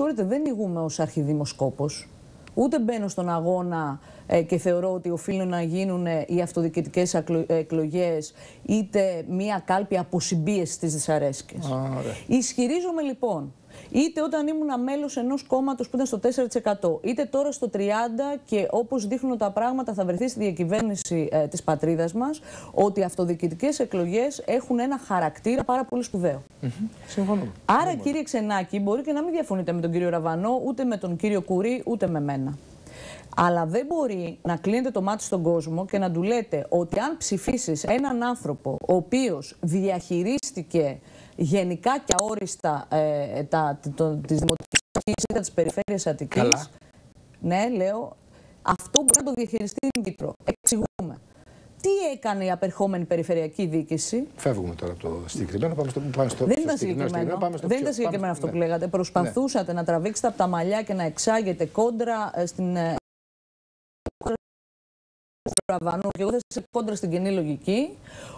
συγχωρείτε, δεν ηγούμε ως αρχιδημοσκόπος. Ούτε μπαίνω στον αγώνα ε, και θεωρώ ότι οφείλουν να γίνουν οι αυτοδιοικητικές εκλογές είτε μία κάλπη αποσυμπίεσης της δυσαρέσκειας. Ισχυρίζομαι λοιπόν είτε όταν ήμουν μέλος ενός κόμματος που ήταν στο 4%, είτε τώρα στο 30% και όπως δείχνουν τα πράγματα θα βρεθεί στη διακυβέρνηση ε, της πατρίδας μας, ότι οι αυτοδιοικητικές εκλογές έχουν ένα χαρακτήρα πάρα πολύ σπουδαίο. Mm Συμφωνώ. Άρα, κύριε Ξενάκη, μπορεί και να μην διαφωνείτε με τον κύριο Ραβανό, ούτε με τον κύριο Κουρί, ούτε με μένα. Αλλά δεν μπορεί να κλείνετε το μάτι στον κόσμο και να του λέτε ότι αν ψηφίσεις έναν άνθρωπο ο οποίος διαχειρίστηκε γενικά και αόριστα ε, τα, το, τις δημοτικές αρχές της περιφέρειας Αττικής. Καλά. Ναι, λέω, αυτό μπορεί να το διαχειριστεί την Κύπρο. Εξηγούμε. Τι έκανε η απερχόμενη περιφερειακή διοίκηση; Φεύγουμε τώρα από το συγκεκριμένο. Πάμε στο, πάμε στο, δεν ήταν συγκεκριμένο. Πάμε στο δεν ήταν συγκεκριμένο αυτό ναι. που λέγατε. Προσπαθούσατε ναι. να τραβήξετε από τα μαλλιά και να εξάγετε κόντρα ε, στην. Ε, και εγώ θα σε κόντρα στην κοινή λογική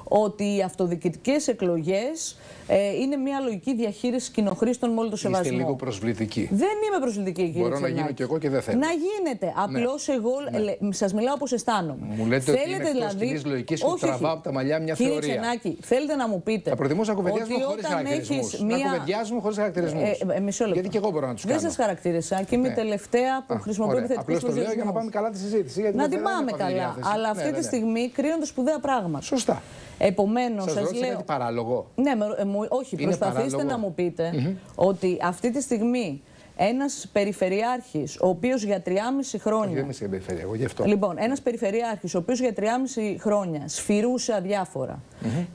ότι οι αυτοδιοικητικές εκλογές ε, είναι μια λογική διαχείριση κοινοχρήστων με όλο το σεβασμό. Είστε λίγο προσβλητική. Δεν είμαι προσβλητική, κύριε Μπορώ να γίνω και εγώ και δεν θέλω. Να γίνεται. Απλώς ναι. εγώ ναι. σας μιλάω όπως αισθάνομαι. Μου λέτε θέλετε ότι είναι δηλαδή... κοινής λογικής και τραβάω από τα μαλλιά μια κύριε θεωρία. Κύριε Ξενάκη, θέλετε να μου πείτε. Θα προτιμούσα να κουβεντιάζουμε χωρίς χαρακτηρισμούς. Μια... Να κουβεντιάζουμε χωρίς χαρακτηρισμούς. Ε, ε, Γιατί και εγώ μπορώ να τους κάνω. Δεν σας χαρακτήρισα και είμαι η ναι. τελευταία που χρησιμοποιώ επιθετικούς Απλώς το λέω για να πάμε καλά τη συζήτηση. Να την πάμε καλά. Αλλά αυτή τη στιγμή κρίνονται σπουδαία πράγματα. Σωστά. Επομένως, σας λέω. Είναι παράλογο. Ναι, ε, όχι. Είναι προσπαθήστε παράλογο. να μου πείτε ότι αυτή τη στιγμή ένας περιφερειάρχης, ο οποίος για 3,5 χρόνια. Όχι, δεν είμαι γι' αυτό. Λοιπόν, ένας περιφερειάρχης, ο οποίος για 3,5 χρόνια σφυρούσε αδιάφορα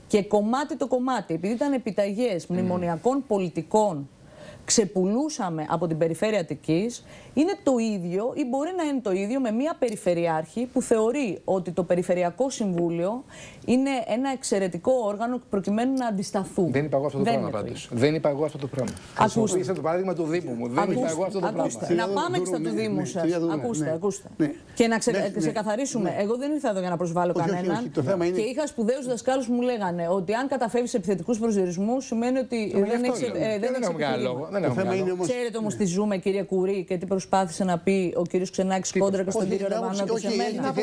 και κομμάτι το κομμάτι, επειδή ήταν επιταγές μνημονιακών πολιτικών ξεπουλούσαμε από την περιφέρεια Αττικής είναι το ίδιο ή μπορεί να είναι το ίδιο με μια περιφερειάρχη που θεωρεί ότι το Περιφερειακό Συμβούλιο είναι ένα εξαιρετικό όργανο προκειμένου να αντισταθούν. Δεν είπα εγώ αυτό το πράγμα πάντω. Δεν είπα εγώ αυτό το πράγμα. Ακούστε. Είστε το παράδειγμα του Δήμου μου. Δεν είπα εγώ αυτό το ακούστε. πράγμα. Να πάμε και στα του Δήμου σας. Ακούστε, ακούστε. Και να ξεκαθαρίσουμε. Εγώ δεν ήρθα εδώ για να προσβάλλω κανέναν. Και είχα σπουδαίους δασκάλους που μου λέγανε ότι αν καταφεύγεις σε επιθετικούς προσδιορισμούς σημαίνει ότι δεν έχει. Δεν έχουμε κανένα λόγο. Ξέρετε όμως τι ζούμε, κύριε Κουρί, και τι προσπάθησε να πει ο κύριος Ξενάκης κόντρα και στον κύριο Ραβάνο από σε μένα.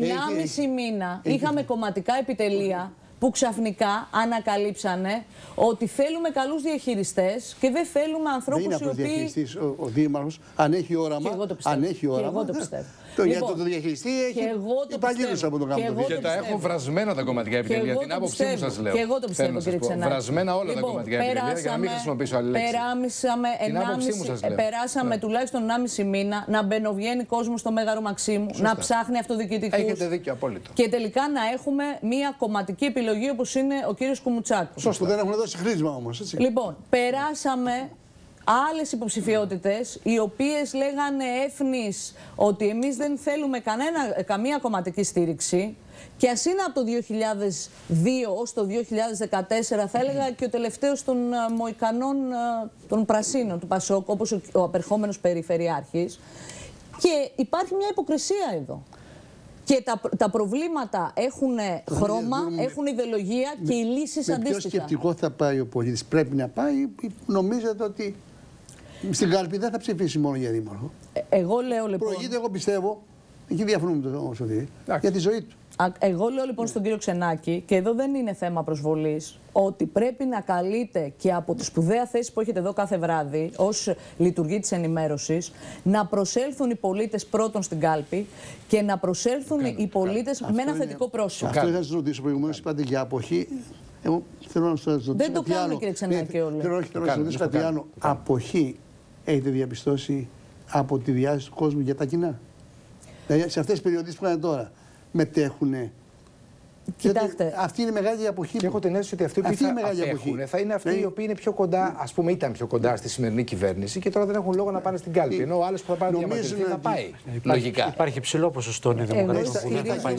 Ενάμιση μήνα είχαμε κομματικά επιτελεία που ξαφνικά ανακαλύψανε ότι θέλουμε καλούς διαχειριστές και δεν θέλουμε ανθρώπους οι οποίοι... Δεν είναι απλός διαχειριστής ο, ο Δήμαρχος, αν έχει όραμα, αν έχει όραμα, και εγώ το πιστεύω. Το, λοιπόν, για το διαχειριστή έχει υπαλλήλους από τον κάμπο. Και τα έχουν βρασμένα τα κομματικά επιτελεία. Την άποψή μου σας λέω. Και εγώ το πιστεύω, κύριε Ξενάκη. Βρασμένα όλα τα λοιπόν, κομματικά επιτελεία για να μην χρησιμοποιήσω άλλη λέξη. Περάσαμε ναι. τουλάχιστον 1,5 μήνα να μπαινοβγαίνει κόσμος στο Μέγαρο Μαξίμου, να ψάχνει αυτοδιοικητικούς. Έχετε δίκιο, απόλυτο. Και τελικά να έχουμε μια κομματική επιλογή όπως είναι ο κύριος Κουμουτσάκης. Σωστό, δεν έχουν δώσει χρήσμα όμως. Λοιπόν, περάσαμε Άλλες υποψηφιότητες, οι οποίες λέγανε έφνης ότι εμείς δεν θέλουμε κανένα, καμία κομματική στήριξη. Και ας είναι από το 2002 ως το 2014, θα έλεγα και ο τελευταίος των Μοϊκανών των Πρασίνων του Πασόκ, όπως ο, ο απερχόμενος Περιφερειάρχης. Και υπάρχει μια υποκρισία εδώ. Και τα, τα προβλήματα έχουν χρώμα, έχουν ιδεολογία και οι λύσεις αντίστοιχα. Με ποιο σκεπτικό θα πάει ο πολίτης, πρέπει να πάει ή νομίζετε ότι στην Κάλπη δεν θα ψηφίσει μόνο για δήμαρχο. Ε, εγώ λέω λοιπόν. Προηγείται, εγώ πιστεύω. Εκεί διαφωνούμε το Σωτήρι. Για τη ζωή του. Εγώ λέω λοιπόν στον κύριο Ξενάκη, και εδώ δεν είναι θέμα προσβολής, ότι πρέπει να καλείτε και από τη σπουδαία θέση που έχετε εδώ κάθε βράδυ, ως λειτουργή της ενημέρωσης, να προσέλθουν οι πολίτες πρώτον στην κάλπη και να προσέλθουν οι πολίτες με ένα θετικό πρόσωπο. Αυτό είχα σας ρωτήσω προηγουμένως, είπατε για αποχή. Εγώ θέλω να σας ρωτήσω. Δεν το κάνουμε, κύριε Ξενάκη, όλοι. Θέλω να σας ρωτήσω κάτι άλλο. Αποχή έχετε διαπιστώσει από τη διάθεση του κόσμου για τα κοινά; Δηλαδή σε αυτές τις περιοδίες που είναι τώρα μετέχουν. Κοιτάξτε. Αυτή είναι η μεγάλη αποχή. Και έχω την αίσθηση ότι αυτοί που θα, μεγάλη αποχή. θα είναι αυτοί οι οποίοι είναι πιο κοντά, ας πούμε, ήταν πιο κοντά στη σημερινή κυβέρνηση και τώρα δεν έχουν λόγο να πάνε στην κάλπη. Ενώ άλλε που θα πάνε διαμαρτυρηθεί θα πάει. Λογικά. Υπάρχει ψηλό ποσοστό νεοδημοκρατών που δεν θα πάει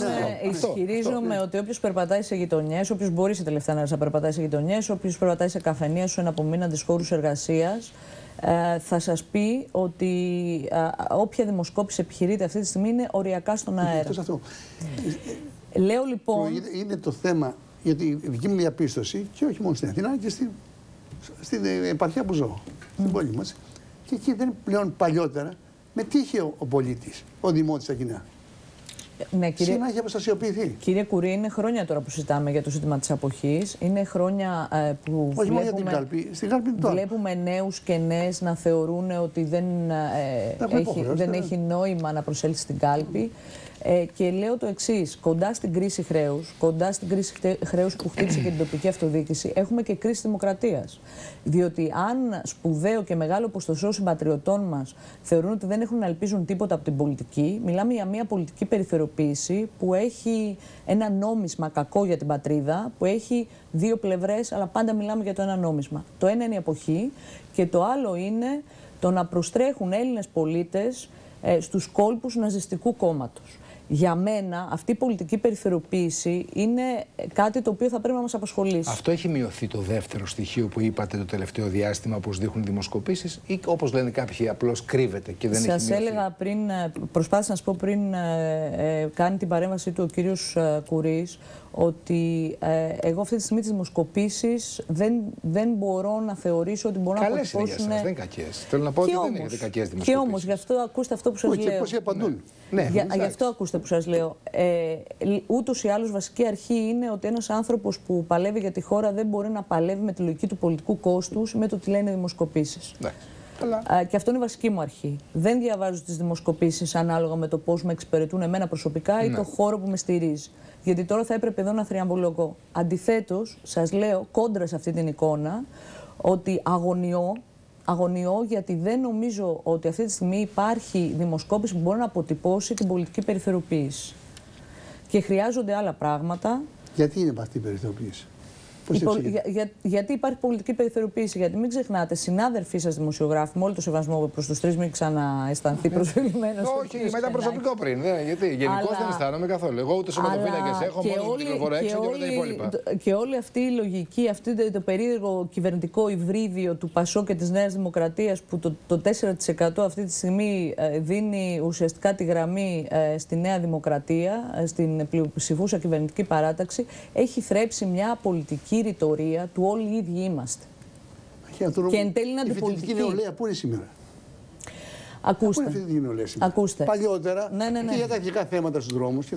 Ισχυρίζομαι ότι όποιος περπατάει σε γειτονιές, όποιος μπορεί σε τελευταία να περπατάει σε γειτονιές, όποιος περπατάει σε καφενεία σου εναπομείναντε χώρους εργασίας, ε, θα σας πει ότι ε, όποια δημοσκόπηση επιχειρείται αυτή τη στιγμή είναι οριακά στον αέρα. Αυτό. Λέω λοιπόν... Είναι το θέμα, γιατί η δική μου διαπίστωση, και όχι μόνο στην Αθήνα, και στην, στην επαρχία που ζω, στην πόλη μας, Και εκεί δεν πλέον παλιότερα με τι είχε ο, ο πολίτης, ο δημότης στα κοινά. Ναι, κύριε... Συχνά έχει αποστασιοποιηθεί. Κύριε Κουρί, είναι χρόνια τώρα που συζητάμε για το ζήτημα της αποχής. Είναι χρόνια ε, που Όχι βλέπουμε, για την κάλπη. Στην κάλπη τώρα. βλέπουμε νέους και νέες να θεωρούν ότι δεν, ε, έχει, δεν έχει νόημα να προσέλθει στην κάλπη. Ε, και λέω το εξής: κοντά στην κρίση χρέους, κοντά στην κρίση χρέους που χτύπησε και την τοπική αυτοδιοίκηση, έχουμε και κρίση δημοκρατίας. Διότι αν σπουδαίο και μεγάλο ποσοστό συμπατριωτών μας θεωρούν ότι δεν έχουν να ελπίζουν τίποτα από την πολιτική, μιλάμε για μια πολιτική περιθωριοποίηση που έχει ένα νόμισμα κακό για την πατρίδα, που έχει δύο πλευρές, αλλά πάντα μιλάμε για το ένα νόμισμα. Το ένα είναι η αποχή και το άλλο είναι το να προστρέχουν Έλληνες πολίτες ε, στους κόλπους ναζιστικού κόμματος για μένα αυτή η πολιτική περιθωριοποίηση είναι κάτι το οποίο θα πρέπει να μας απασχολήσει. Αυτό έχει μειωθεί το δεύτερο στοιχείο που είπατε το τελευταίο διάστημα, όπως δείχνουν δημοσκοπήσεις ή όπως λένε κάποιοι απλώς κρύβεται και δεν Σας έχει μειωθεί; Σας έλεγα πριν, ε, προσπάθησα να σας πω πριν ε, ε, κάνει την παρέμβαση του ο κύριος ε, Κουρής, ότι ε, εγώ αυτή τη στιγμή τις δημοσκοπήσεις δεν, δεν μπορώ να θεωρήσω ότι μπορούν Καλές να αποτυπώσουν... Καλές είναι δεν είναι κακές. Θέλω να πω ότι δεν είναι κακές δημοσκοπήσεις. Και όμως, γι' αυτό ακούστε αυτό που σας Όχι, λέω. Όχι, απαντούν. Ναι. Ναι, για, γι' αυτό ακούστε που σας λέω. Ε, ούτως ή άλλως βασική αρχή είναι ότι ένας άνθρωπος που παλεύει για τη χώρα δεν μπορεί να παλεύει με τη λογική του πολιτικού κόστους με το τι λένε δημοσκοπήσεις. Ναι. Αλλά... Και αυτό είναι η βασική μου αρχή. Δεν διαβάζω τις δημοσκοπήσεις ανάλογα με το πώς με εξυπηρετούν εμένα προσωπικά ή ναι. το χώρο που με στηρίζει. Γιατί τώρα θα έπρεπε εδώ να θριαμβολογώ. Αντιθέτως, σας λέω κόντρα σε αυτή την εικόνα ότι αγωνιώ, αγωνιώ γιατί δεν νομίζω ότι αυτή τη στιγμή υπάρχει δημοσκόπηση που μπορεί να αποτυπώσει την πολιτική περιθωριοποίηση. Και χρειάζονται άλλα πράγματα. Γιατί είναι αυτή η περιθωριοποίηση. Για, για, γιατί υπάρχει πολιτική περιθωριοποίηση. Γιατί μην ξεχνάτε, συνάδελφοί σας δημοσιογράφοι, με όλο το σεβασμό προς τους τρεις, μην ξανααισθανθεί προσφυλημένο. Όχι, με ήταν προσωπικό πριν. Ναι, γιατί γενικώς δεν αισθάνομαι καθόλου. Εγώ ούτε σωματοφύλακες έχω, μόνο την πληροφορία έξω και όλα τα υπόλοιπα. Και όλη αυτή η λογική, αυτό το, το περίεργο κυβερνητικό υβρίδιο του Πασό και της Νέας Δημοκρατίας που το, το 4% αυτή τη στιγμή ε, δίνει ουσιαστικά τη γραμμή ε, στη Νέα Δημοκρατία, ε, στην πλειοψηφούσα κυβερνητική παράταξη, έχει θρέψει μια πολιτική ρητορία του όλοι οι ίδιοι είμαστε. Και εν τέλει είναι αντιπολιτική. Η νεολαία πού είναι σήμερα; Ακούστε. Πού είναι αυτή η νεολαία σήμερα; Ακούστε. Παλιότερα ναι, ναι, ναι. και για τα αρχικά θέματα στους δρόμους. Και...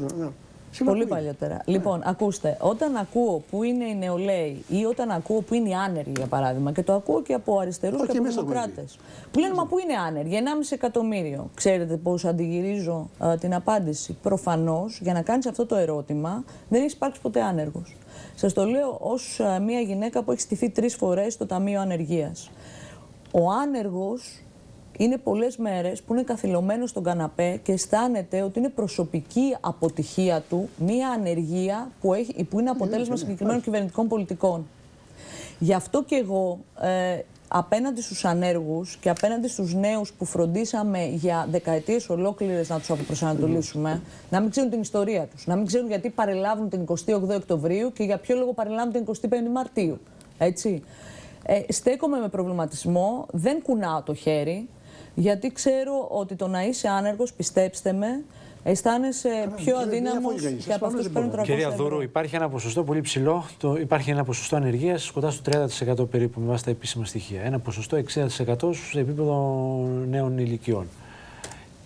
Πολύ παλιότερα. Ναι. Λοιπόν, ακούστε, όταν ακούω που είναι οι νεολαίοι ή όταν ακούω που είναι οι άνεργοι, για παράδειγμα, και το ακούω και από αριστερούς και από δημοκράτες, που λένε Μα πού είναι άνεργοι, 1,5 εκατομμύριο. Ξέρετε πώς αντιγυρίζω α, την απάντηση. Προφανώς, για να κάνεις αυτό το ερώτημα, δεν έχεις υπάρξει ποτέ άνεργος. Σας το λέω ως μια γυναίκα που έχει στηθεί τρεις φορές στο Ταμείο Ανεργίας. Ο άνεργος είναι πολλές μέρες που είναι καθυλωμένος στον καναπέ και αισθάνεται ότι είναι προσωπική αποτυχία του μια ανεργία που, έχει, που είναι αποτέλεσμα συγκεκριμένων κυβερνητικών πολιτικών. Γι' αυτό και εγώ ε, απέναντι στους ανέργους και απέναντι στους νέους που φροντίσαμε για δεκαετίες ολόκληρες να τους αποπροσανατολίσουμε, να μην ξέρουν την ιστορία τους, να μην ξέρουν γιατί παρελάβουν την 28 Οκτωβρίου και για ποιο λόγο παρελάβουν την 25 Μαρτίου. Έτσι. Ε, στέκομαι με προβληματισμό, δεν κουνάω το χέρι, γιατί ξέρω ότι το να είσαι άνεργος, πιστέψτε με, αισθάνεσαι πιο αδύναμος και από αυτούς που παίρνουν 300 Κυρία Δούρου, υπάρχει ένα ποσοστό πολύ ψηλό. Το, υπάρχει ένα ποσοστό ανεργίας κοντά στο 30% περίπου με βάση τα επίσημα στοιχεία. Ένα ποσοστό 60% σε επίπεδο νέων ηλικιών.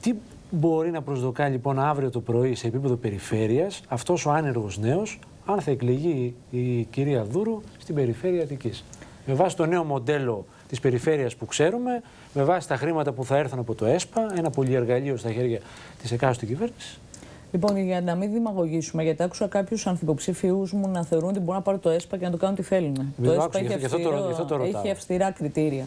Τι μπορεί να προσδοκά λοιπόν αύριο το πρωί σε επίπεδο περιφέρειας αυτός ο άνεργος νέος, αν θα εκλεγεί η κυρία Δούρου στην περιφέρεια Αττικής; Με βάση το νέο μοντέλο της περιφέρειας που ξέρουμε, με βάση τα χρήματα που θα έρθουν από το ΕΣΠΑ, ένα πολυεργαλείο στα χέρια της εκάστοτε κυβέρνησης. Λοιπόν, για να μην δημαγωγήσουμε, γιατί άκουσα κάποιους ανθυποψήφιου μου να θεωρούν ότι μπορούν να πάρουν το ΕΣΠΑ και να το κάνουν τι θέλουν. το ΕΣΠΑ έχει, αυστηρό, το, έχει αυστηρά κριτήρια.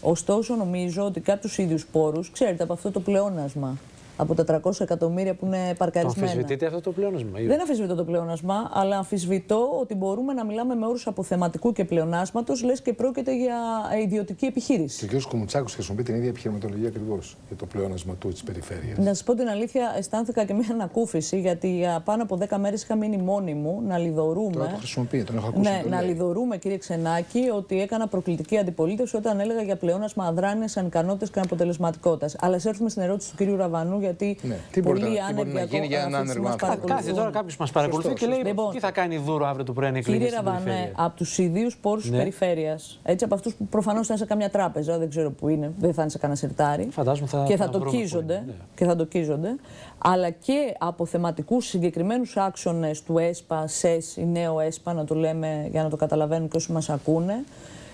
Ωστόσο, νομίζω ότι κάποιους ίδιους πόρους, ξέρετε, από αυτό το πλεόνασμα από τα 300 εκατομμύρια που είναι παρκαρισμένα. Το αμφισβητείτε αυτό το πλεόνασμα. Δεν αμφισβητώ το πλεόνασμα, αλλά αμφισβητώ ότι μπορούμε να μιλάμε με όρους αποθεματικού και πλεονάσματος, λες και πρόκειται για ιδιωτική επιχείρηση. Και ο κ. Κουμουτσάκος χρησιμοποιεί την ίδια επιχειρηματολογία ακριβώς για το πλεόνασμα του της περιφέρειας. Να σας πω την αλήθεια, αισθάνθηκα και μια ανακούφιση, γιατί για πάνω από 10 μέρες είχα μείνει μόνη μου να λιδωρούμε. Τώρα το χρησιμοποιεί, τον έχω ακούσει. Ναι, να λιδωρούμε, κύριε Ξενάκη, ότι έκανα προκλητική αντιπολίτευση όταν έλεγα για πλεόνασμα αδράνειας, ανικανότητες και αναποτελεσματικότητας. Αλλά έρθουμε στην ερώτηση του κ. Ραβανού γιατί ναι. τι πολλοί άνεργοι να γίνει για έναν άνεργο άνθρωπο. Κάθε τώρα κάποιος μας παρακολουθεί και λέει λοιπόν, τι θα κάνει δούρο αύριο το πρωί αν Κύριε Ραβανέ, από τους ιδίους πόρους ναι. περιφέρειας, έτσι από αυτούς που προφανώς θα είναι σε καμιά τράπεζα, δεν ξέρω που είναι, δεν θα είναι σε κανένα σερτάρι. Φαντάζομαι θα, και θα, θα τοκίζονται, ναι. και θα τοκίζονται, αλλά και από θεματικούς συγκεκριμένους άξονες του ΕΣΠΑ, ΣΕΣ ή νέο ΕΣΠΑ, να το λέμε για να το καταλαβαίνουν και όσοι μας ακούνε.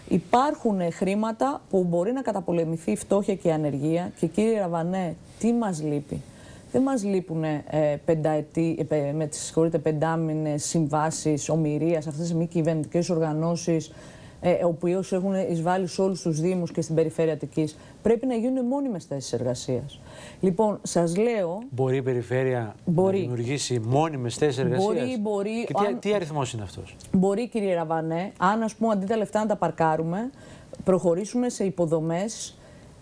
Υπάρχουν χρήματα που μπορεί να καταπολεμηθεί η φτώχεια και η ανεργία και κύριε Ραβανέ, τι μας λείπει; Δεν μας λείπουν ε, πενταετή, ε, με τις πεντάμινες συμβάσεις, ομοιρίας, αυτές οι μη κυβερνητικές οργανώσεις ε, όπου έχουν εισβάλει σε όλους τους Δήμους και στην περιφέρεια Αττικής. Πρέπει να γίνουν μόνιμες θέσεις εργασίας. Λοιπόν, σας λέω... Μπορεί η περιφέρεια μπορεί. να δημιουργήσει μόνιμες θέσεις εργασίας; Μπορεί, μπορεί. Και τι, αν... τι αριθμός είναι αυτός; Μπορεί, κύριε Ραβανέ, αν ας πούμε αντί τα λεφτά να τα παρκάρουμε, προχωρήσουμε σε υποδομές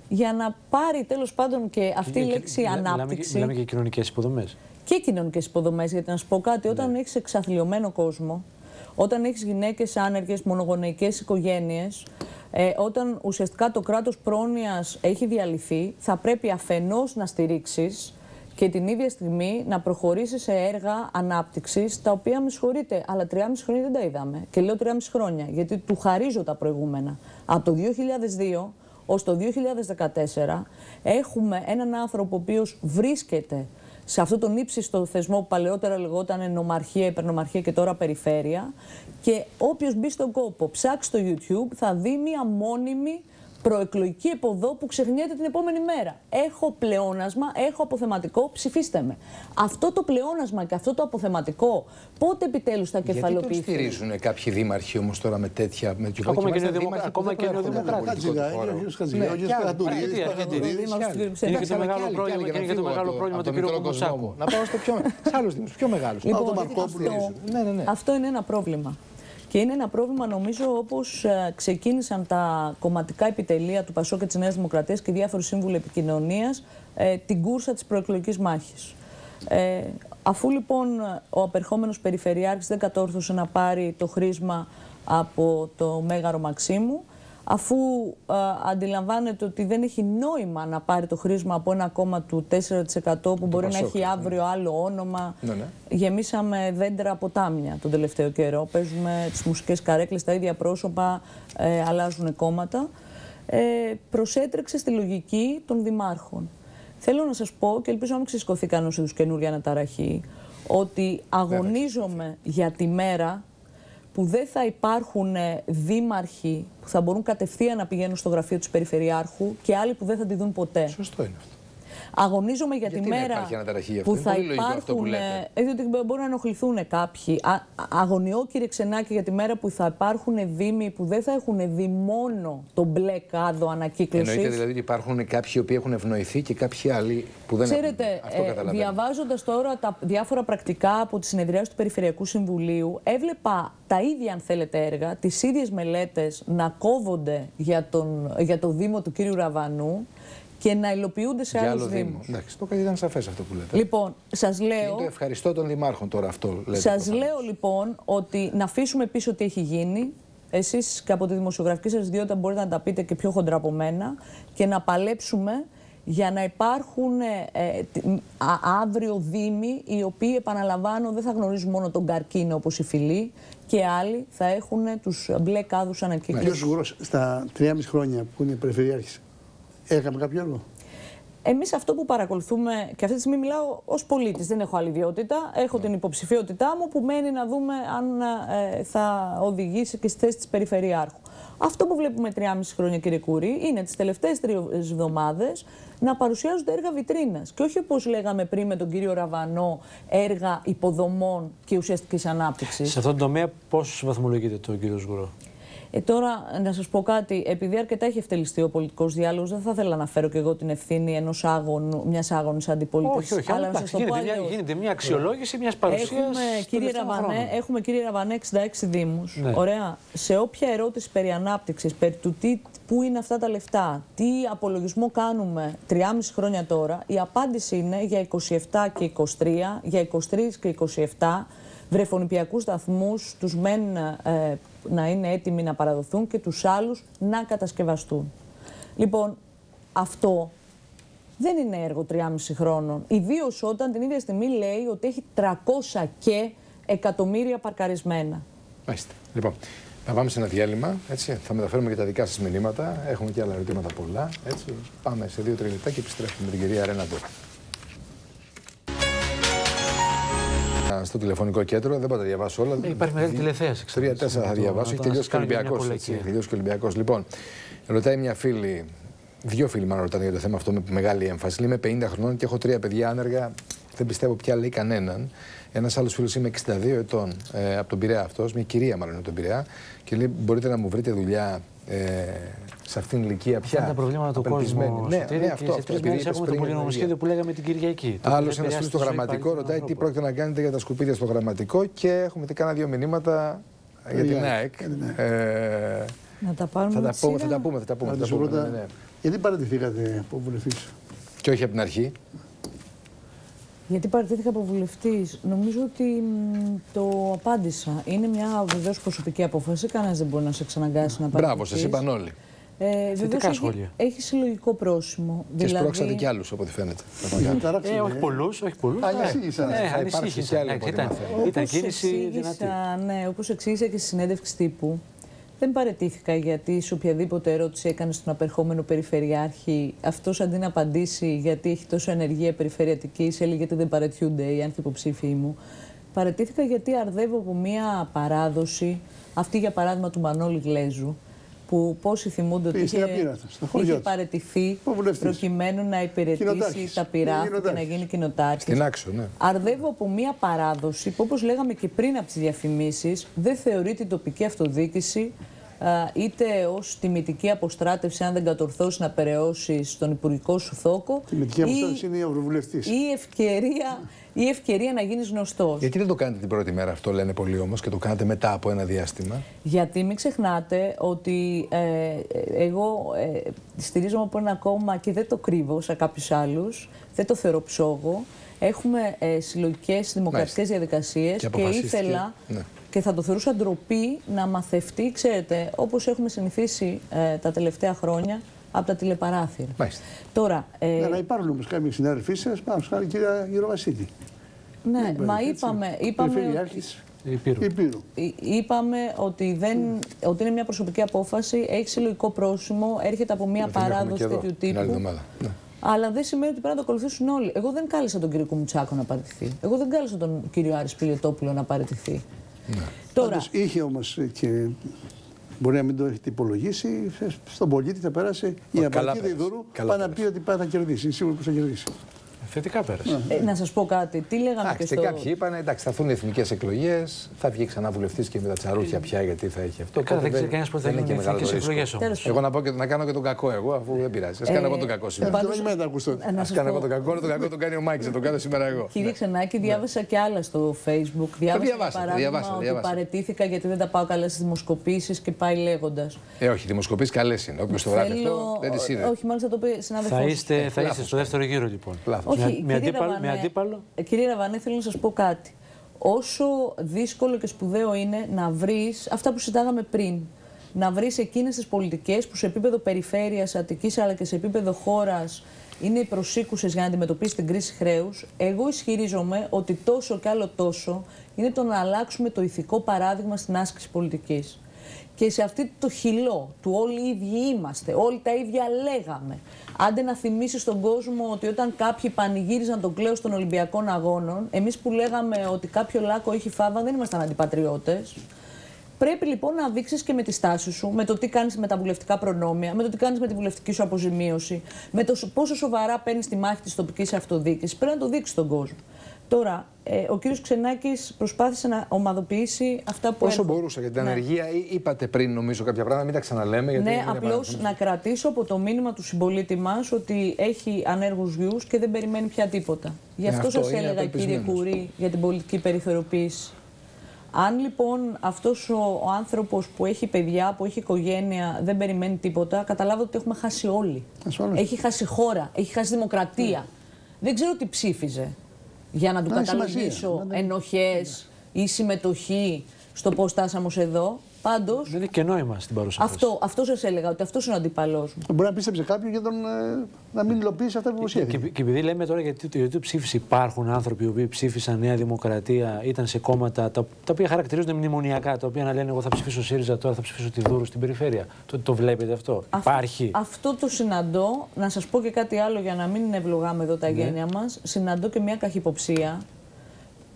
για να πάρει τέλος πάντων και αυτή η λέξη και, ανάπτυξη. Μιλάμε, και κοινωνικές υποδομές. Και κοινωνικές υποδομές, γιατί να σου πω κάτι, όταν ναι. έχεις εξαθλειωμένο κόσμο, όταν έχεις γυναίκες άνεργες, μονογονεϊκές οικογένειες, ε, όταν ουσιαστικά το κράτος πρόνοιας έχει διαλυθεί, θα πρέπει αφενός να στηρίξεις και την ίδια στιγμή να προχωρήσεις σε έργα ανάπτυξης, τα οποία με συγχωρείτε, αλλά 3,5 χρόνια δεν τα είδαμε. Και λέω 3,5 χρόνια, γιατί του χαρίζω τα προηγούμενα. Από το 2002 ως το 2014 έχουμε έναν άνθρωπο ο οποίος βρίσκεται σε αυτόν τον ύψιστο θεσμό που παλαιότερα λεγόταν νομαρχία, υπερνομαρχία και τώρα περιφέρεια. Και όποιος μπει στον κόπο, ψάξει στο YouTube, θα δει μια μόνιμη προεκλογική εποδό που ξεχνιέται την επόμενη μέρα. Έχω πλεόνασμα, έχω αποθεματικό, ψηφίστε με. Αυτό το πλεόνασμα και αυτό το αποθεματικό πότε επιτέλους θα κεφαλοποιηθεί. Γιατί το στηρίζουν κάποιοι δήμαρχοι όμως τώρα με τέτοια. Με ακόμα και Ακόμα και ο Δημοκράτη. Είναι και το μεγάλο πρόβλημα και το μεγάλο πρόβλημα του κ. Κομοσάκου. Να πάω στο πιο. Σε άλλους Δήμου, πιο μεγάλους. Αυτό είναι ένα πρόβλημα. Και είναι ένα πρόβλημα, νομίζω, όπως ε, ξεκίνησαν τα κομματικά επιτελεία του Πασό και της Νέας Δημοκρατίας και διάφοροι σύμβουλοι επικοινωνίας ε, την κούρσα της προεκλογικής μάχης. Ε, αφού λοιπόν ο απερχόμενος Περιφερειάρχης δεν κατόρθωσε να πάρει το χρήσμα από το Μέγαρο Μαξίμου, αφού α, αντιλαμβάνεται ότι δεν έχει νόημα να πάρει το χρήσμα από ένα κόμμα του 4% που μπορεί να έχει αύριο άλλο όνομα. Ναι, ναι. Γεμίσαμε δέντρα από τάμια τον τελευταίο καιρό. Παίζουμε τις μουσικές καρέκλες, τα ίδια πρόσωπα ε, αλλάζουν κόμματα. Ε, προσέτρεξε στη λογική των δημάρχων. Θέλω να σας πω και ελπίζω να μην ξεσηκωθεί κανένας είδους καινούργια αναταραχή ότι αγωνίζομαι για τη μέρα που δεν θα υπάρχουν ε, δήμαρχοι που θα μπορούν κατευθείαν να πηγαίνουν στο γραφείο του Περιφερειάρχου και άλλοι που δεν θα τη δουν ποτέ. Σωστό είναι αυτό. Αγωνίζομαι για τη μέρα που θα υπάρχουν. Που ε, διότι μπορούν να ενοχληθούν κάποιοι. Α, αγωνιώ, κύριε Ξενάκη, για τη μέρα που θα υπάρχουν δήμοι που δεν θα έχουν δει μόνο τον μπλε κάδο ανακύκλωσης. Εννοείται δηλαδή ότι υπάρχουν κάποιοι οι οποίοι έχουν ευνοηθεί και κάποιοι άλλοι που δεν Ξέρετε, έχουν. Ξέρετε, διαβάζοντας τώρα τα διάφορα πρακτικά από τη συνεδριάση του Περιφερειακού Συμβουλίου, έβλεπα τα ίδια, αν θέλετε, έργα, τις ίδιες μελέτες να κόβονται για, τον, για το Δήμο του κύριου Ραβανού και να υλοποιούνται σε άλλους Δήμους. Εντάξει, το ήταν σαφές αυτό που λέτε. Λοιπόν, σας λέω. Και το ευχαριστώ των Δημάρχων τώρα αυτό. Σας λέω λοιπόν ότι να αφήσουμε πίσω τι έχει γίνει. Εσείς και από τη δημοσιογραφική σας ιδιότητα μπορείτε να τα πείτε και πιο χοντρά από μένα και να παλέψουμε για να υπάρχουν ε, ε αύριο δήμοι οι οποίοι, επαναλαμβάνω, δεν θα γνωρίζουν μόνο τον καρκίνο όπως οι φιλοί και άλλοι θα έχουν τους μπλε κάδους ανακύκλωσης. Κύριο στα 3,5 χρόνια που είναι περιφερειάρχης, Έκαμε κάποιο έργο; Εμείς αυτό που παρακολουθούμε, και αυτή τη στιγμή μιλάω ως πολίτης, δεν έχω άλλη ιδιότητα. Έχω την υποψηφιότητά μου που μένει να δούμε αν ε, θα οδηγήσει και στη θέση της Περιφερειάρχου. Αυτό που βλέπουμε 3,5 χρόνια, κύριε Κούρη, είναι τις τελευταίες τρεις εβδομάδες να παρουσιάζονται έργα βιτρίνας. Και όχι όπως λέγαμε πριν με τον κύριο Ραβανό, έργα υποδομών και ουσιαστικής ανάπτυξης. Σε αυτόν τον τομέα, πώς βαθμολογείται το κύριο Σγουρό; Ε, τώρα, να σας πω κάτι, επειδή αρκετά έχει ευτελιστεί ο πολιτικός διάλογος, δεν θα ήθελα να φέρω και εγώ την ευθύνη ενός άγωνου, μιας άγωνης αντιπολίτευση. Όχι, όχι, αλλά να σας γίνεται, μια, γίνεται μια αξιολόγηση μιας παρουσίας. Έχουμε, κύριε Ραβανέ, έχουμε, κύριε Ραβανέ, 66 Δήμους. Ναι. Ωραία. Σε όποια ερώτηση περί ανάπτυξης, περί του τι, πού είναι αυτά τα λεφτά, τι απολογισμό κάνουμε 3,5 χρόνια τώρα, η απάντηση είναι για 27 και 23, για 23 και 27 βρεφονιπιακούς σταθμούς, τους μεν ε, να είναι έτοιμοι να παραδοθούν και τους άλλους να κατασκευαστούν. Λοιπόν, αυτό δεν είναι έργο 3,5 χρόνων. Ιδίω όταν την ίδια στιγμή λέει ότι έχει 300 και εκατομμύρια παρκαρισμένα. Μάλιστα. Λοιπόν, θα πάμε σε ένα διάλειμμα. Έτσι. Θα μεταφέρουμε και τα δικά σας μηνύματα. Έχουμε και άλλα ερωτήματα πολλά. Έτσι. Πάμε σε δύο-τρία λεπτά και επιστρέφουμε με την κυρία Ρένα στο τηλεφωνικό κέντρο. Δεν πάω να τα διαβάσω όλα. Ε, υπάρχει μεγάλη τηλεθέαση. Τρία-τέσσερα θα διαβάσω. Έχει τελειώσει και ο Ολυμπιακός. Λοιπόν, ρωτάει μια φίλη, δύο φίλοι μάλλον ρωτάνε για το θέμα αυτό με μεγάλη έμφαση. Είμαι 50 χρονών και έχω τρία παιδιά άνεργα. Δεν πιστεύω πια λέει κανέναν. Ένας άλλος φίλος είμαι 62 ετών ε, από τον Πειραιά αυτός, μια κυρία μάλλον από τον Πειραιά, και λέει: Μπορείτε να μου βρείτε δουλειά ε, σε αυτήν την ηλικία πια. Αυτά τα προβλήματα του κόσμου. Ναι, ναι, αυτό. Σε τρεις μέρες έχουμε το πολυνομοσχέδιο που λέγαμε την Κυριακή. Άλλος ένας φίλο στο γραμματικό ρωτάει τι πρόκειται να κάνετε για τα σκουπίδια στο γραμματικό και έχουμε κάνα δύο μηνύματα για την ΑΕΚ. Ε, να τα πάρουμε. Θα τα πούμε, θα τα πούμε. Θα τα πούμε, θα τα πούμε ναι, ναι. Γιατί παρατηθήκατε από βουλευτής; Και όχι από την αρχή. Γιατί παρατήθηκα από βουλευτή. Νομίζω ότι το απάντησα. Είναι μια βεβαίως προσωπική απόφαση. Κανένας δεν μπορεί να σε εξαναγκάσει να παρατηθεί. Μπράβο, σας είπαν όλοι. Ε, Θετικά σχόλια. Έχει, έχει συλλογικό πρόσημο. Και δηλαδή... σπρώξατε κι άλλους, από ό,τι φαίνεται. ε, όχι πολλούς. Όχι πολλούς. Ανησύγησαν. Ναι, ανησύγησαν. Ήταν κίνηση δυνατή. Ναι, όπως εξήγησα και στη συνέντευξη τύπου, δεν παρετήθηκα γιατί σε οποιαδήποτε ερώτηση έκανε στον απερχόμενο Περιφερειάρχη, αυτός αντί να απαντήσει γιατί έχει τόσο ενεργεία περιφερειατική, έλεγε γιατί δεν παρετιούνται οι άνθρωποι υποψήφοι μου. Παρετήθηκα γιατί αρδεύω από μία παράδοση, αυτή για παράδειγμα του Μανώλη Γλέζου, που πόσοι θυμούνται ότι είχε, είχε παρετηθεί προκειμένου να υπηρετήσει τα πειράματα και να γίνει κοινοτάρχης. Στην άξο, ναι. Αρδεύω από μια παράδοση που όπως λέγαμε και πριν από τις διαφημίσεις δεν θεωρεί την τοπική αυτοδιοίκηση είτε ως τιμητική αποστράτευση, αν δεν κατορθώσει να περαιώσει στον υπουργικό σου θόκο. Τιμητική αποστράτευση είναι η Ευρωβουλευτής. Ή ευκαιρία, η ευκαιρία να γίνεις γνωστός. Γιατί δεν το κάνετε την πρώτη μέρα αυτό, λένε πολλοί όμως, και το κάνετε μετά από ένα διάστημα; Γιατί μην ξεχνάτε ότι ε, εγώ ε, στηρίζομαι από ένα κόμμα και δεν το κρύβω σε κάποιους άλλους. Δεν το θεωρώ ψόγο. Έχουμε ε, συλλογικές δημοκρατικές διαδικασίες και, και ήθελα. Ναι και θα το θεωρούσα ντροπή να μαθευτεί, ξέρετε, όπως έχουμε συνηθίσει ε, τα τελευταία χρόνια από τα τηλεπαράθυρα. Μάλιστα. Τώρα, ε... Ναι, να υπάρχουν όμως κάποιοι συνάδελφοί σας, πάνω η κυρία Γεροβασίλη. Ναι, μα είπαμε... είπαμε Υπήρου. Υπήρου. Είπαμε ότι, δεν, ότι είναι μια προσωπική απόφαση, έχει συλλογικό πρόσημο, έρχεται από μια παράδοση τέτοιου τύπου. Ναι. Αλλά δεν σημαίνει ότι πρέπει να το ακολουθήσουν όλοι. Εγώ δεν κάλεσα τον κύριο Κουμουτσάκο να παραιτηθεί. Εγώ δεν κάλεσα τον κύριο Άρης Πιλιοτόπουλο να παραιτηθεί. Ναι. Τώρα... Πάντως είχε όμως και μπορεί να μην το έχετε υπολογίσει, στον πολίτη θα πέρασε η απαρκή Διδούρου πάει να πει ότι πάει να κερδίσει. Σίγουρος που θα κερδίσει. Θετικά πέρασε. Ε, να σας πω κάτι. Τι λέγαμε εντάξει, και στο... Κάποιοι είπαν εντάξει, θα έρθουν εθνικές εκλογές, θα βγει ξανά βουλευτή και με τα τσαρούχια πια γιατί θα έχει αυτό. Καλά, δεν ξέρει κανένας πότε θα είναι εθνικές εκλογές Εγώ να, πω και, να κάνω και τον κακό εγώ, αφού δεν πειράζει. Α κάνω εγώ τον κακό σήμερα. Α κάνω εγώ τον κακό, τον κακό τον κάνει ο Μάκη, θα τον κάνω σήμερα εγώ. Κύριε Ξενάκη, διάβασα και άλλα στο Facebook. Διάβασα παράδειγμα ότι παρετήθηκα γιατί δεν τα πάω καλά στις δημοσκοπήσεις και πάει λέγοντας. Ε, όχι, δημοσκοπήσεις καλές είναι. Όποιος το γράφει αυτό δεν τις είδε. Όχι, μάλιστα το πει συνάδελφο. Θα είστε στο δεύτερο γύρο λοιπόν. Με αντίπαλο με αντίπαλο. Ε, κύριε Ραβανέ, θέλω να σας πω κάτι. Όσο δύσκολο και σπουδαίο είναι να βρεις αυτά που συζητάγαμε πριν. Να βρεις εκείνες τις πολιτικές που σε επίπεδο περιφέρειας Αττικής αλλά και σε επίπεδο χώρας είναι οι προσήκουσες για να αντιμετωπίσεις την κρίση χρέους. Εγώ ισχυρίζομαι ότι τόσο και άλλο τόσο είναι το να αλλάξουμε το ηθικό παράδειγμα στην άσκηση πολιτικής. Και σε αυτή το χυλό του όλοι οι ίδιοι είμαστε, όλοι τα ίδια λέγαμε. Άντε να θυμίσεις στον κόσμο ότι όταν κάποιοι πανηγύριζαν τον κλέο των Ολυμπιακών Αγώνων, εμείς που λέγαμε ότι κάποιο λάκκο έχει φάβα δεν ήμασταν αντιπατριώτες. Πρέπει λοιπόν να δείξεις και με τη στάση σου, με το τι κάνεις με τα βουλευτικά προνόμια, με το τι κάνεις με τη βουλευτική σου αποζημίωση, με το πόσο σοβαρά παίρνεις τη μάχη της τοπικής αυτοδιοίκησης. Πρέπει να το δείξεις στον κόσμο. Τώρα, ε, ο κύριος Ξενάκης προσπάθησε να ομαδοποιήσει αυτά που Όσο μπορούσα για την ναι. ανεργία, είπατε πριν νομίζω κάποια πράγματα, μην τα ξαναλέμε. Γιατί ναι, απλώς να κρατήσω από το μήνυμα του συμπολίτη μας ότι έχει ανέργους γιους και δεν περιμένει πια τίποτα. Γι' αυτό, αυτό σας έλεγα, κύριε Κουρί, για την πολιτική περιθωριοποίηση. Αν λοιπόν αυτός ο, ο άνθρωπος που έχει παιδιά, που έχει οικογένεια, δεν περιμένει τίποτα, καταλάβω ότι έχουμε χάσει όλοι. Έχει χάσει χώρα, έχει χάσει δημοκρατία. Δεν ξέρω τι ψήφιζε για να του να καταλογίσω ενοχές ή συμμετοχή στο πώς στάσαμε εδώ. Πάντως. Δεν έχει και νόημα στην παρούσα Αυτός, αυτό σας έλεγα, ότι αυτός είναι ο αντίπαλό μου. Μπορεί να πίστεψε κάποιον για τον, ε, να μην υλοποιήσει αυτά που και, υποσχέθηκε. και, και επειδή λέμε τώρα γιατί το YouTube ψήφισε, υπάρχουν άνθρωποι οι οποίοι ψήφισαν Νέα Δημοκρατία, ήταν σε κόμματα τα, τα οποία χαρακτηρίζονται μνημονιακά, τα οποία να λένε Εγώ θα ψηφίσω ΣΥΡΙΖΑ, τώρα θα ψηφίσω τη Δούρου στην περιφέρεια. Το, το βλέπετε αυτό; Αυτό- Υπάρχει. Αυτό το συναντώ. Να σας πω και κάτι άλλο για να μην ευλογάμε εδώ Ναι. τα γένεια μας. Συναντώ και μια καχυποψία.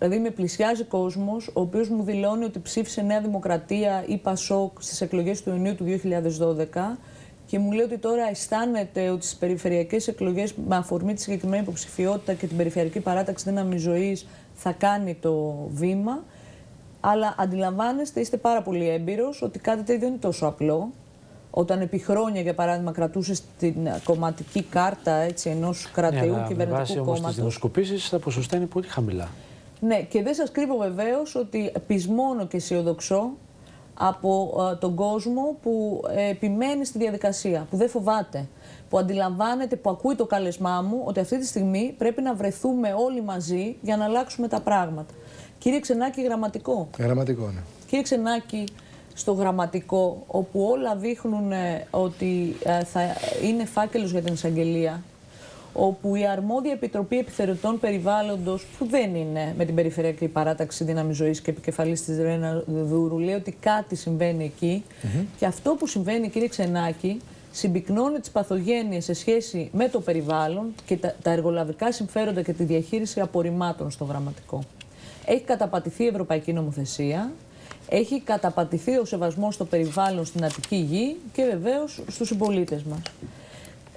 Δηλαδή, με πλησιάζει κόσμος, ο οποίος μου δηλώνει ότι ψήφισε Νέα Δημοκρατία ή Πασόκ στις εκλογές του Ιουνίου του 2012 και μου λέει ότι τώρα αισθάνεται ότι στις περιφερειακές εκλογές, με αφορμή τη συγκεκριμένη υποψηφιότητα και την περιφερειακή παράταξη δύναμη ζωής, θα κάνει το βήμα. Αλλά αντιλαμβάνεστε, είστε πάρα πολύ έμπειρος ότι κάτι τέτοιο δεν είναι τόσο απλό. Όταν επί χρόνια, για παράδειγμα, κρατούσες την κομματική κάρτα έτσι, ενός Ναι, κρατεού αλλά με βάση κυβερνητικού όμως τις κόμματος. δημοσκοπήσεις τα ποσοστά είναι πολύ χαμηλά. Ναι, και δεν σας κρύβω βεβαίως ότι πεισμώνω και αισιοδοξώ από ε, τον κόσμο που ε, επιμένει στη διαδικασία, που δεν φοβάται, που αντιλαμβάνεται, που ακούει το κάλεσμά μου ότι αυτή τη στιγμή πρέπει να βρεθούμε όλοι μαζί για να αλλάξουμε τα πράγματα. Κύριε Ξενάκη, γραμματικό. Γραμματικό, ναι. Κύριε Ξενάκη, στο γραμματικό, όπου όλα δείχνουν ε, ότι ε, θα είναι φάκελος για την εισαγγελία, όπου η αρμόδια Επιτροπή Επιθεωρητών Περιβάλλοντος, που δεν είναι με την Περιφερειακή Παράταξη Δύναμη Ζωής και επικεφαλής της Ρένα Δούρου, λέει ότι κάτι συμβαίνει εκεί. Και αυτό που συμβαίνει, κύριε Ξενάκη, συμπυκνώνει τις παθογένειες σε σχέση με το περιβάλλον και τα, τα εργολαβικά συμφέροντα και τη διαχείριση απορριμμάτων στο γραμματικό. Έχει καταπατηθεί η Ευρωπαϊκή Νομοθεσία, έχει καταπατηθεί ο σεβασμός στο περιβάλλον στην Αττική Γη και βεβαίως στους συμπολίτες μας.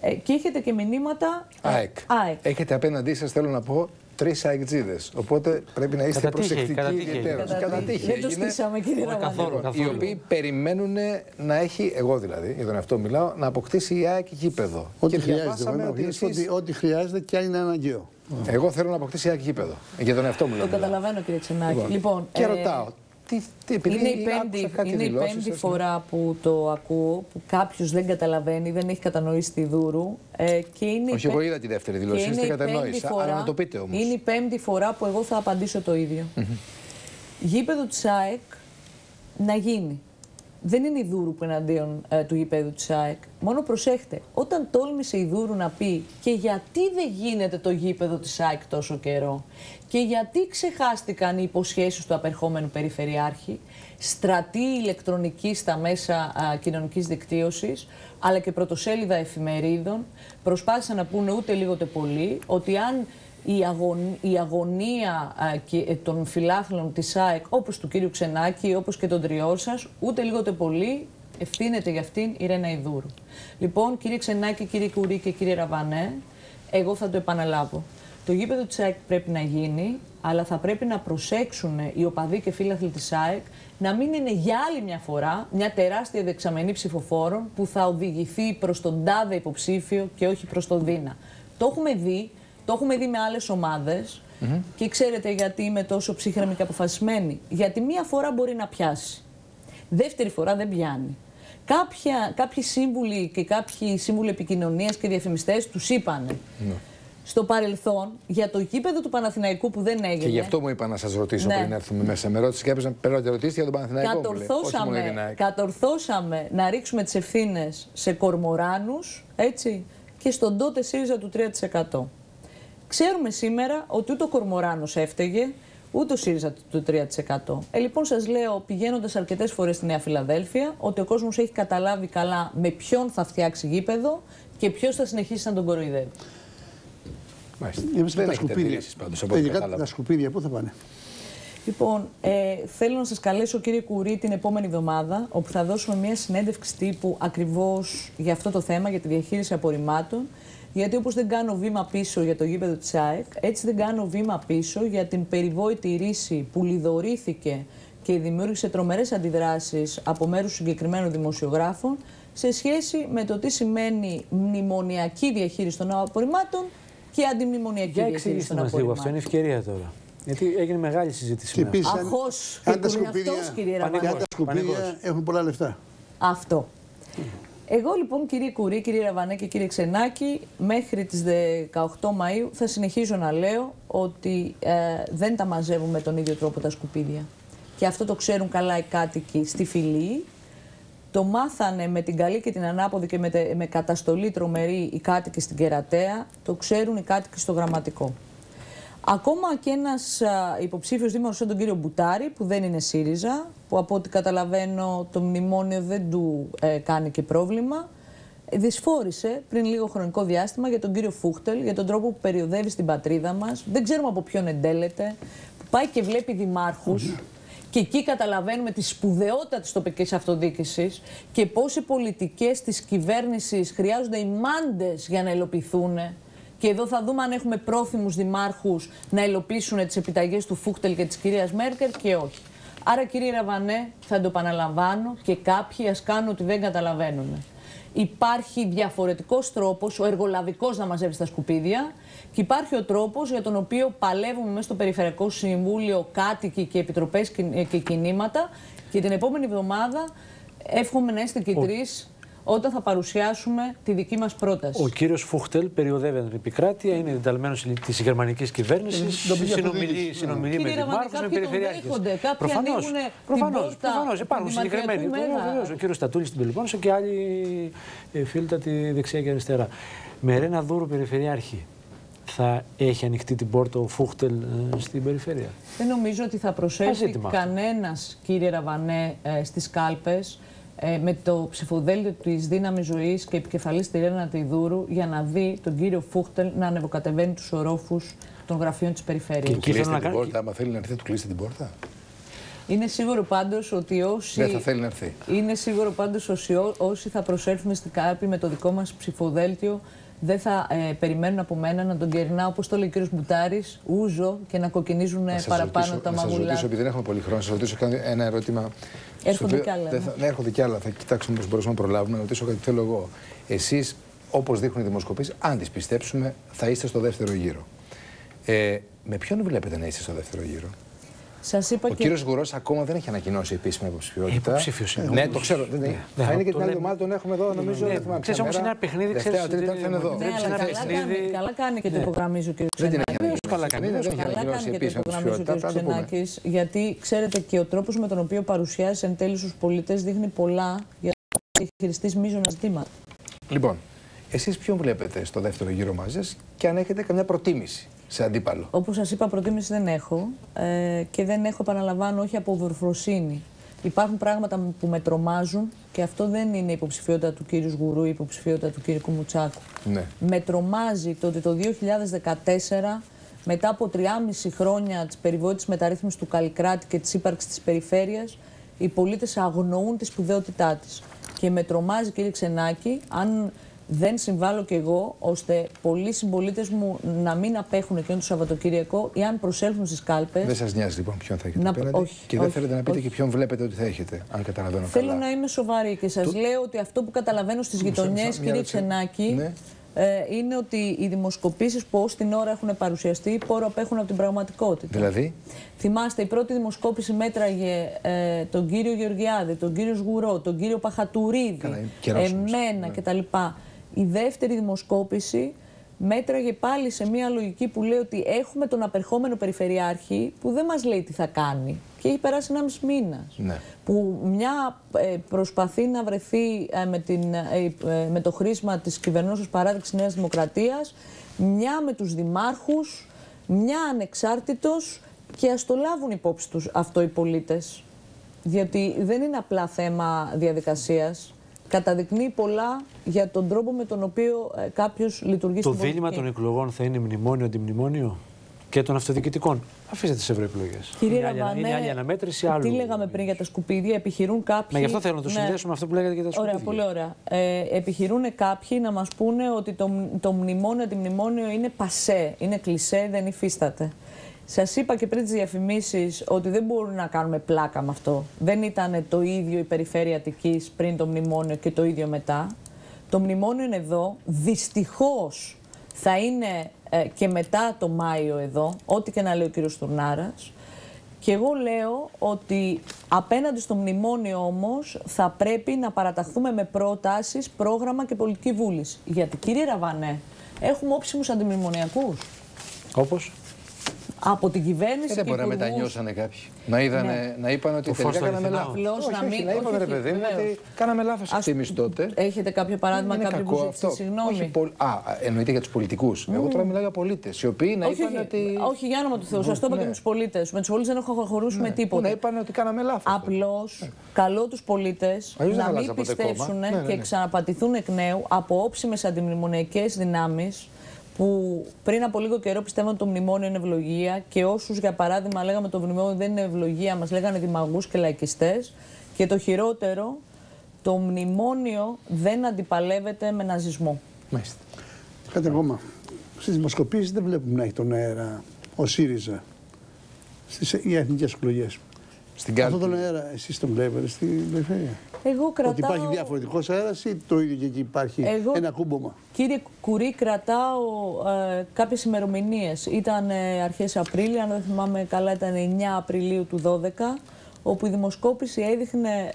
Ε, και έχετε και μηνύματα ε, ΑΕΚ. ΑΕΚ. Έχετε απέναντί σας, θέλω να πω, τρεις αεκτζίδες. Οπότε πρέπει να είστε Κατά τύχη, προσεκτικοί κατά τύχη. ιδιαίτερως. Κατά Κατά τύχη. τύχη Δεν το έγινε. στήσαμε κύριε Όχι, Ραβανέ. καθόλου, Οι καθόλου. οποίοι περιμένουν να έχει, εγώ δηλαδή, για τον εαυτό μιλάω, να αποκτήσει η ΑΕΚ γήπεδο. Ό,τι Και χρειάζεται. διαβάσαμε βέβαια, ότι ότι, εσείς- ό,τι χρειάζεται και αν είναι αναγκαίο. Εγώ θέλω να αποκτήσει η ΑΕΚ γήπεδο. Για τον εαυτό μου Το μιλάω. καταλαβαίνω κύριε Ξενάκη. Λοιπόν, Λοιπόν, και ε, ρωτάω, τι, τι, επειδή είναι η άκουσα πέμπτη, κάτι είναι η δηλώσεις πέμπτη σας, ναι. φορά που το ακούω, που κάποιος δεν καταλαβαίνει, δεν έχει κατανοήσει τη Δούρου. Ε, και είναι η Όχι, πέ- εγώ είδα τη δεύτερη και δήλωση, είναι είστε η πέμπτη κατανόησα. φορά- Αλλά να το πείτε όμως. Είναι η πέμπτη φορά που εγώ θα απαντήσω το ίδιο. Γήπεδο της ΑΕΚ να γίνει. Δεν είναι η Δούρου που είναι εναντίον ε, του γήπεδου της ΑΕΚ. Μόνο προσέχτε, όταν τόλμησε η Δούρου να πει και γιατί δεν γίνεται το γήπεδο της ΑΕΚ τόσο καιρό; Και γιατί ξεχάστηκαν οι υποσχέσεις του απερχόμενου Περιφερειάρχη, στρατή ηλεκτρονική στα μέσα α, κοινωνικής δικτύωσης, αλλά και πρωτοσέλιδα εφημερίδων, προσπάθησαν να πούνε ούτε λίγο ούτε πολύ ότι αν η, αγων- η αγωνία α, και, ε, των φιλάθλων της ΑΕΚ, όπως του κύριου Ξενάκη, όπως και των τριών σας, ούτε λίγο ούτε πολύ ευθύνεται για αυτήν η Ρένα Ιδούρου. Λοιπόν, κύριε Ξενάκη, κύριε Κουρί και κύριε Ραβανέ, εγώ θα το επαναλάβω. Το γήπεδο της ΑΕΚ πρέπει να γίνει, αλλά θα πρέπει να προσέξουν οι οπαδοί και φίλαθλοι της ΑΕΚ να μην είναι για άλλη μια φορά μια τεράστια δεξαμενή ψηφοφόρων που θα οδηγηθεί προς τον τάδε υποψήφιο και όχι προς τον Δίνα. Το έχουμε δει, το έχουμε δει με άλλες ομάδες και ξέρετε γιατί είμαι τόσο ψύχρεμη και αποφασισμένη. Γιατί μία φορά μπορεί να πιάσει. Δεύτερη φορά δεν πιάνει. Κάποια, κάποιοι σύμβουλοι και κάποιοι σύμβουλοι επικοινωνίας και διαφημιστές τους είπανε στο παρελθόν για το γήπεδο του Παναθηναϊκού που δεν έγινε. Και γι' αυτό μου είπα να σας ρωτήσω Ναι. πριν έρθουμε μέσα. Με ρώτησε κάποιος να παίρνω ερωτήσεις για τον Παναθηναϊκό. μου λέει. Όχι μόνο για την Κατορθώσαμε, ΑΕΚ. κατορθώσαμε να ρίξουμε τις ευθύνες σε κορμοράνους, έτσι, και στον τότε ΣΥΡΙΖΑ του 3%. Ξέρουμε σήμερα ότι ούτε ο Κορμοράνος έφταιγε, ούτε ο ΣΥΡΙΖΑ του 3%. Ε, λοιπόν, σας λέω, πηγαίνοντας αρκετές φορές στη Νέα Φιλαδέλφια, ότι ο κόσμος έχει καταλάβει καλά με ποιον θα φτιάξει γήπεδο και ποιος θα συνεχίσει να τον κοροϊδεύει. Μάλιστα. Εμείς Δεν τα έχετε σκουπίδια. αντιρρήσεις πάντως, από ό,τι Τελικά κατάλαβα. τα σκουπίδια πού θα πάνε; Λοιπόν, ε, θέλω να σας καλέσω κύριε Κουρί την επόμενη εβδομάδα, όπου θα δώσουμε μια συνέντευξη τύπου ακριβώς για αυτό το θέμα, για τη διαχείριση απορριμμάτων. Γιατί όπως δεν κάνω βήμα πίσω για το γήπεδο της ΑΕΚ, έτσι δεν κάνω βήμα πίσω για την περιβόητη ρίση που λιδωρήθηκε και δημιούργησε τρομερές αντιδράσεις από μέρους συγκεκριμένων δημοσιογράφων σε σχέση με το τι σημαίνει μνημονιακή διαχείριση των απορριμμάτων και αντιμνημονιακή Για διαχείριση εξηγήστε των μας λίγο αυτό, είναι απορριμμάτων. ευκαιρία τώρα. Γιατί έγινε μεγάλη συζήτηση Και με αυτό. επίσης, αν- Αχώς, αν και τα που είναι σκουπίδια- αυτός, κύριε και Ραβανέ. αν τα σκουπίδια Πανικός. έχουν πολλά λεφτά. Αυτό. Εγώ λοιπόν κύριε Κουρί, κύριε Ραβανέ και κύριε Ξενάκη, μέχρι τις 18 Μαΐου θα συνεχίζω να λέω ότι ε, δεν τα μαζεύουμε με τον ίδιο τρόπο τα σκουπίδια. και αυτό το ξέρουν καλά οι κάτοικοι στη φυλή. Το μάθανε με την καλή και την ανάποδη και με, με καταστολή τρομερή οι κάτοικοι στην Κερατέα. Το ξέρουν οι κάτοικοι στο γραμματικό. Ακόμα και ένας υποψήφιος δήμαρχος σαν τον κύριο Μπουτάρη, που δεν είναι ΣΥΡΙΖΑ, που από ό,τι καταλαβαίνω το μνημόνιο δεν του ε, κάνει και πρόβλημα, δυσφόρησε πριν λίγο χρονικό διάστημα για τον κύριο Φούχτελ, για τον τρόπο που περιοδεύει στην πατρίδα μας. Δεν ξέρουμε από ποιον εντέλεται, που πάει και βλέπει δημάρχους. Και εκεί καταλαβαίνουμε τη σπουδαιότητα της τοπικής αυτοδιοίκησης και πώς οι πολιτικές της κυβέρνησης χρειάζονται οι μάντες για να υλοποιηθούν. Και εδώ θα δούμε αν έχουμε πρόθυμους δημάρχους να υλοποιήσουν τις επιταγές του Φούχτελ και της κυρίας Μέρκελ και όχι. Άρα, κύριε Ραβανέ, θα το επαναλαμβάνω και κάποιοι ας κάνουν ότι δεν καταλαβαίνουν. Υπάρχει διαφορετικός τρόπος, ο εργολαβικός να μαζεύει τα σκουπίδια, και υπάρχει ο τρόπος για τον οποίο παλεύουμε μέσα στο Περιφερειακό Συμβούλιο κάτοικοι και επιτροπές και κινήματα. Και την επόμενη εβδομάδα εύχομαι να είστε και τρεις όταν θα παρουσιάσουμε τη δική μας πρόταση. Ο κύριος Φούχτελ περιοδεύει την επικράτεια, είναι ενταλμένος της γερμανικής κυβέρνησης. Συνομιλεί, συνομιλεί με δημάρχου, με περιφερειάρχες. Προφανώς. Προφανώς. Υπάρχουν συγκεκριμένοι. Ο κύριος Στατούλης στην Πελοπόννησο και άλλοι ε, φίλτατοι δεξιά και αριστερά. Με Ρένα Δούρου Περιφερειάρχη θα έχει ανοιχτεί την πόρτα ο Φούχτελ ε, στην περιφέρεια; Δεν νομίζω ότι θα προσέλθει κανένας, κύριε Ραβανέ, ε, στις κάλπες ε, με το ψηφοδέλτιο της δύναμη ζωής και επικεφαλής της Ρένα Τιδούρου για να δει τον κύριο Φούχτελ να ανεβοκατεβαίνει τους ορόφους των γραφείων της περιφέρειας. Και κλείστε την κάνει... πόρτα, άμα θέλει να έρθει, του κλείσει την πόρτα; Είναι σίγουρο πάντως ότι όσοι. Δεν θα θέλει να έρθει. Είναι σίγουρο πάντως όσοι θα προσέλθουμε στην κάρπη με το δικό μας ψηφοδέλτιο δεν θα ε, περιμένουν από μένα να τον κερνάω, όπως το λέει ο κ. Μπουτάρης, ούζο και να κοκκινίζουν παραπάνω ρωτήσω, τα μαγουλά. Να σας ρωτήσω, επειδή δεν έχουμε πολύ χρόνο, να σας ρωτήσω ένα ερώτημα. Έρχονται κι άλλα. Ναι. ναι, έρχονται κι άλλα. Θα κοιτάξουμε πώς μπορούμε να προλάβουμε. Να ρωτήσω κάτι θέλω εγώ. Εσείς, όπως δείχνουν οι δημοσκοπήσει, αν τις πιστέψουμε, θα είστε στο δεύτερο γύρο. Ε, με ποιον βλέπετε να είστε στο δεύτερο γύρο; Σας είπα ο και... κύριος Γουρός ακόμα δεν έχει ανακοινώσει επίσημα υποψηφιότητα. Υποψήφιος είναι. Ναι, το ξέρω. Δεν είναι. Ναι, θα είναι και την άλλη εβδομάδα, τον έχουμε εδώ, νομίζω. Ναι, Ξέρεις όμως είναι ένα παιχνίδι. Δευτέρα, Τρίτη θα είναι εδώ. Ναι, αλλά καλά κάνει, καλά κάνει και το υπογραμμίζει ο κ. Ξενάκη. Καλά κάνει. Καλά κάνει και το υπογραμμίζει ο κ. Ξενάκη, γιατί ξέρετε και ο τρόπος με τον οποίο παρουσιάζει εν τέλει στους πολίτες δείχνει πολλά για να χειριστεί μείζωνα ζητήματα. Λοιπόν, εσείς ποιον βλέπετε στο δεύτερο γύρο μαζί και αν έχετε καμιά προτίμηση; Σε αντίπαλο. Όπως σας είπα, προτίμηση δεν έχω ε, και δεν έχω, επαναλαμβάνω, όχι από βορφροσύνη. Υπάρχουν πράγματα που με τρομάζουν και αυτό δεν είναι η υποψηφιότητα του κύριου Γουρού ή η υποψηφιότητα του κύριου Κουμουτσάκου. Ναι. Με τρομάζει το ότι το 2014, μετά από 3,5 χρόνια της περιβόητης μεταρρύθμισης του Καλλικράτη και της ύπαρξης της περιφέρειας, οι πολίτες αγνοούν τη σπουδαιότητά της. Και με τρομάζει, κύριε Ξενάκη, αν δεν συμβάλλω κι εγώ ώστε πολλοί συμπολίτες μου να μην απέχουν εκείνο το Σαββατοκύριακο ή αν προσέλθουν στις κάλπες. Δεν σας νοιάζει λοιπόν ποιον θα έχετε να... απέναντι; Όχι, και δεν θέλετε να πείτε όχι. και ποιον βλέπετε ότι θα έχετε, αν καταλαβαίνω Θέλω καλά. να είμαι σοβαρή και σας το... λέω ότι αυτό που καταλαβαίνω στις γειτονιές, κύριε Ξενάκη, ναι. ε, είναι ότι οι δημοσκοπήσεις που ως την ώρα έχουν παρουσιαστεί πόρο απέχουν από την πραγματικότητα. Δηλαδή; Θυμάστε, η πρώτη δημοσκόπηση μέτραγε ε, τον κύριο Γεωργιάδη, τον κύριο Σγουρό, τον κύριο Παχατουρίδη, Καλά, εμένα ναι. κτλ. Η δεύτερη δημοσκόπηση μέτραγε πάλι σε μια λογική που λέει ότι έχουμε τον απερχόμενο περιφερειάρχη που δεν μας λέει τι θα κάνει. Και έχει περάσει ένα μισή μήνα. Ναι. Που μια ε, προσπαθεί να βρεθεί ε, με, την, ε, με το χρήσμα της κυβερνώσεως παράδειξης Νέας Δημοκρατίας, μια με τους δημάρχους, μια ανεξάρτητος και ας το λάβουν υπόψη τους αυτό οι πολίτες. Διότι δεν είναι απλά θέμα διαδικασίας καταδεικνύει πολλά για τον τρόπο με τον οποίο ε, κάποιος λειτουργεί το στην Το δίλημα των εκλογών θα είναι μνημόνιο αντιμνημόνιο και των αυτοδιοικητικών. Αφήστε τις ευρωεκλογές. Κύριε είναι Ραβανέ, είναι άλλη αναμέτρηση άλλου. Τι λέγαμε πριν για τα σκουπίδια, επιχειρούν κάποιοι. Μα γι' αυτό θέλω να το ναι. συνδέσουμε αυτό που λέγατε για τα σκουπίδια. Ωραία, πολύ ωραία. Ε, επιχειρούν κάποιοι να μας πούνε ότι το, το μνημόνιο αντιμνημόνιο είναι πασέ, είναι κλισέ, δεν υφίσταται. Σας είπα και πριν τις διαφημίσεις ότι δεν μπορούμε να κάνουμε πλάκα με αυτό. Δεν ήταν το ίδιο η περιφέρεια Αττικής πριν το μνημόνιο και το ίδιο μετά. Το μνημόνιο είναι εδώ. Δυστυχώς θα είναι ε, και μετά το Μάιο εδώ, ό,τι και να λέει ο κύριος Τουρνάρα. Και εγώ λέω ότι απέναντι στο μνημόνιο όμως θα πρέπει να παραταχθούμε με πρότασεις, πρόγραμμα και πολιτική βούληση. Γιατί κύριε Ραβανέ, έχουμε όψιμους αντιμνημονιακούς. Όπως; Από την κυβέρνηση. Ε, δεν μπορεί να μετανιώσανε κάποιοι. Να, είδανε, ναι. να είπαν ότι τελικά κάναμε λάθος. Απλώς να μην. Να είπαμε ρε παιδί μου ότι κάναμε λάθος εκτίμηση τότε. Έχετε κάποιο παράδειγμα κάποιου που ζήτησε συγγνώμη. Α, εννοείται για τους πολιτικούς. Εγώ τώρα μιλάω για πολίτες. Οι οποίοι να είπαν ότι. Όχι, για όνομα του Θεού. Σας το είπα και με τους πολίτες. Με τους πολίτες δεν έχω χωρούσουμε τίποτα. Να είπαν ότι κάναμε λάθος. Απλώς καλό τους πολίτες να μην πιστέψουν και ξαναπατηθούν εκ νέου από όψιμες αντιμνημονιακές δυνάμεις που πριν από λίγο καιρό πιστεύαν ότι το μνημόνιο είναι ευλογία και όσους για παράδειγμα λέγαμε το μνημόνιο δεν είναι ευλογία, μας λέγανε δημαγούς και λαϊκιστές. Και το χειρότερο, το μνημόνιο δεν αντιπαλεύεται με ναζισμό. Μάλιστα. Κάτι ακόμα. Στις δημοσκοπήσεις δεν βλέπουμε να έχει τον αέρα ο ΣΥΡΙΖΑ στις εθνικές εκλογές. Στην Αυτό τον αέρα, εσείς τον βλέπετε στην περιφέρεια; Εγώ κρατάω... Ότι υπάρχει διαφορετικός αέρας ή το ίδιο και εκεί υπάρχει Εγώ, ένα κούμπομα; Κύριε Κουρί, κρατάω ε, κάποιες ημερομηνίες. Ήταν ε, αρχές Απρίλη, αν δεν θυμάμαι καλά, ήταν 9 Απριλίου του 2012, όπου η δημοσκόπηση έδειχνε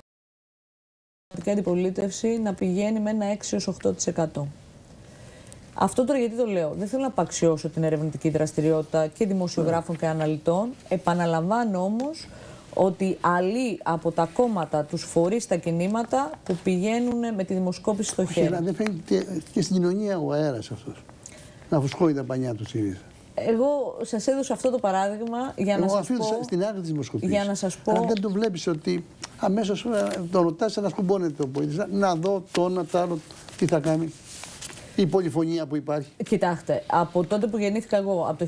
την αντιπολίτευση να πηγαίνει με ένα 6-8%. Αυτό τώρα γιατί το λέω; Δεν θέλω να απαξιώσω την ερευνητική δραστηριότητα και δημοσιογράφων και αναλυτών. Επαναλαμβάνω όμως ότι αλλοί από τα κόμματα, τους φορείς, τα κινήματα που πηγαίνουν με τη δημοσκόπηση στο χέρι. Αλλά δεν φαίνεται και στην κοινωνία ο αέρας αυτός. Να φουσκώει τα πανιά του ΣΥΡΙΖΑ. Εγώ σας έδωσα αυτό το παράδειγμα για να σας πω. στην άκρη της δημοσκοπήση. Για να σας πω. Αν δεν το βλέπεις ότι αμέσως ε, τον ρωτάς να σκουμπώνεται ο πολίτη. Να δω το ένα, το άλλο, τι θα κάνει η πολυφωνία που υπάρχει. Κοιτάξτε, από τότε που γεννήθηκα εγώ, από το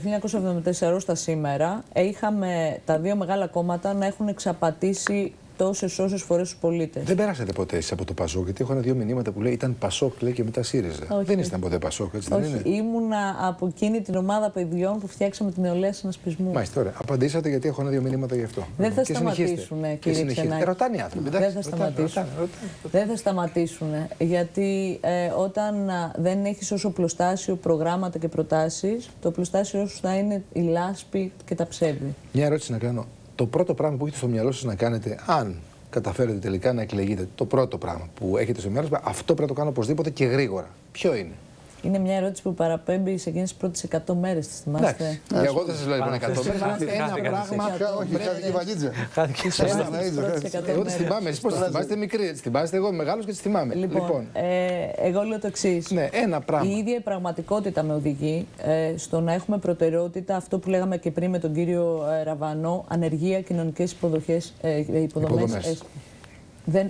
1974 στα σήμερα, είχαμε τα δύο μεγάλα κόμματα να έχουν εξαπατήσει τόσες όσες φορές του πολίτες. Δεν περάσατε ποτέ εσείς από το Πασόκ, γιατί έχω ένα δύο μηνύματα που λέει ήταν Πασόκ λέει, και μετά ΣΥΡΙΖΑ. Όχι, δεν ήσταν ποτέ Πασόκ, έτσι όχι, δεν είναι; Ήμουνα από εκείνη την ομάδα παιδιών που φτιάξαμε την νεολαία συνασπισμού. Μάλιστα, τώρα. Απαντήσατε γιατί έχω ένα δύο μηνύματα γι' αυτό. Δεν θα σταματήσουν, κύριε Ξενάκη. Ε, ρωτάνε οι άνθρωποι. Δεν θα σταματήσουν. Δεν θα σταματήσουν. Γιατί ε, όταν δεν έχεις ω οπλοστάσιο προγράμματα και προτάσεις, το οπλοστάσιο σου θα είναι η λάσπη και τα ψεύδη. Μια ερώτηση να κάνω το πρώτο πράγμα που έχετε στο μυαλό σας να κάνετε, αν καταφέρετε τελικά να εκλεγείτε, το πρώτο πράγμα που έχετε στο μυαλό σας, αυτό πρέπει να το κάνω οπωσδήποτε και γρήγορα. Ποιο είναι; Είναι μια ερώτηση που παραπέμπει σε εκείνες τις πρώτες 100 μέρες. Τη θυμάστε; Εντάξει. Εγώ δεν σας λέω λοιπόν 100 μέρε. Ένα πράγμα. Όχι, χάθηκε η βαλίτσα. Χάθηκε η Εγώ τις θυμάμαι. Εσείς πώς τις θυμάστε, μικρή. Τις θυμάστε, εγώ μεγάλος και τις θυμάμαι. Λοιπόν, λοιπόν. Ε, εγώ λέω το εξής. Ναι, ένα πράγμα. Η ίδια η πραγματικότητα με οδηγεί ε, στο να έχουμε προτεραιότητα αυτό που λέγαμε και πριν με τον κύριο ε, Ραβανό, ανεργία, κοινωνικές υποδομές.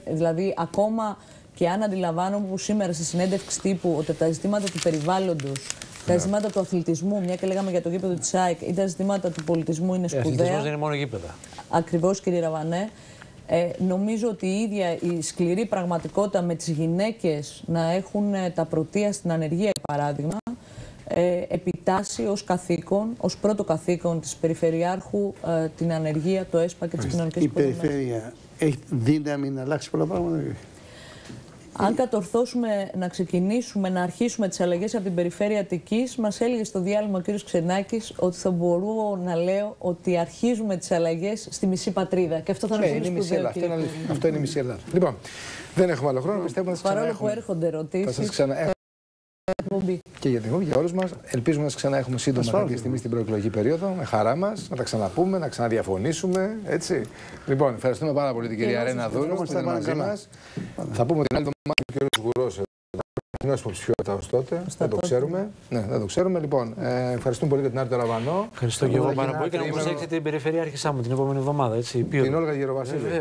Δηλαδή, ακόμα και αν αντιλαμβάνομαι που σήμερα στη συνέντευξη τύπου ότι τα ζητήματα του περιβάλλοντος, τα ναι. ζητήματα του αθλητισμού, μια και λέγαμε για το γήπεδο της ΑΕΚ, ή τα ζητήματα του πολιτισμού είναι σπουδαία. Ο αθλητισμό δεν είναι μόνο γήπεδα. Ακριβώς, κύριε Ραβανέ. Ε, νομίζω ότι η ίδια η σκληρή πραγματικότητα με τις γυναίκες να έχουν ε, τα πρωτεία στην ανεργία, παράδειγμα, ε, επιτάσσει ως καθήκον, ως πρώτο καθήκον της Περιφερειάρχου ε, την ανεργία, το ΕΣΠΑ και τις κοινωνικές Η Περιφέρεια έχει δύναμη να αλλάξει πολλά πράγματα. Αν κατορθώσουμε να ξεκινήσουμε, να αρχίσουμε τις αλλαγές από την περιφέρεια Αττικής, μας έλεγε στο διάλειμμα ο κ. Ξενάκης ότι θα μπορώ να λέω ότι αρχίζουμε τις αλλαγές στη μισή πατρίδα. Και αυτό θα ναι, είναι μισή Ελλάδα. Αυτό, είναι, αυτό είναι η μισή Ελλάδα. Λοιπόν, δεν έχουμε άλλο χρόνο. Πιστεύω να Παρόλο που έρχονται ερωτήσεις. Θα σα ξανά και για την για όλους μας. Ελπίζουμε να σας ξανά έχουμε σύντομα κάποια στιγμή στην προεκλογική περίοδο. Με χαρά μας, να τα ξαναπούμε, να ξαναδιαφωνήσουμε. Έτσι. Λοιπόν, ευχαριστούμε πάρα πολύ την κυρία Ρένα Δούλου που ήταν μαζί μας. Θα πούμε την άλλη εβδομάδα ο κ. Γουρός νιώσει υποψηφιότητα ως τότε. Δεν το ξέρουμε. Ναι, δεν το ξέρουμε. Λοιπόν, ε, ευχαριστούμε πολύ για την Άρτη Ραβανό. Ευχαριστώ και εγώ πάρα πολύ. Και να προσέξετε την περιφερειά άρχισά μου την επόμενη εβδομάδα. Έτσι, την Όλγα Γεροβασίλη.